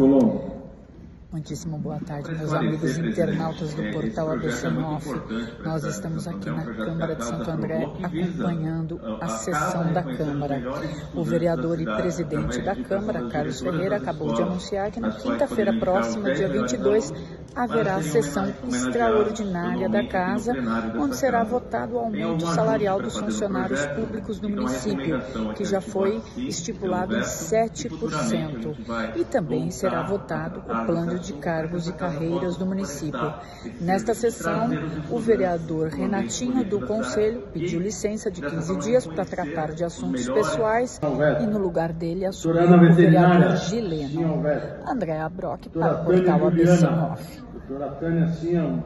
Colombo. Muitíssimo boa tarde, meus amigos internautas do portal ABC Off. Nós estamos aqui na Câmara de Santo André acompanhando a sessão da Câmara. O vereador e presidente da Câmara, Carlos Ferreira, acabou de anunciar que na quinta-feira próxima, dia 22, haverá a sessão extraordinária da Casa, onde será votado o aumento salarial dos funcionários públicos do município, que já foi estipulado em 7%. E também será votado o plano de cargos e carreiras do município. Nesta sessão, o vereador Renatinho do Conselho pediu licença de 15 dias para tratar de assuntos pessoais e no lugar dele assumiu o vereador Gileno. Andréa Brock para o portal ABC 9. que oraciones Sion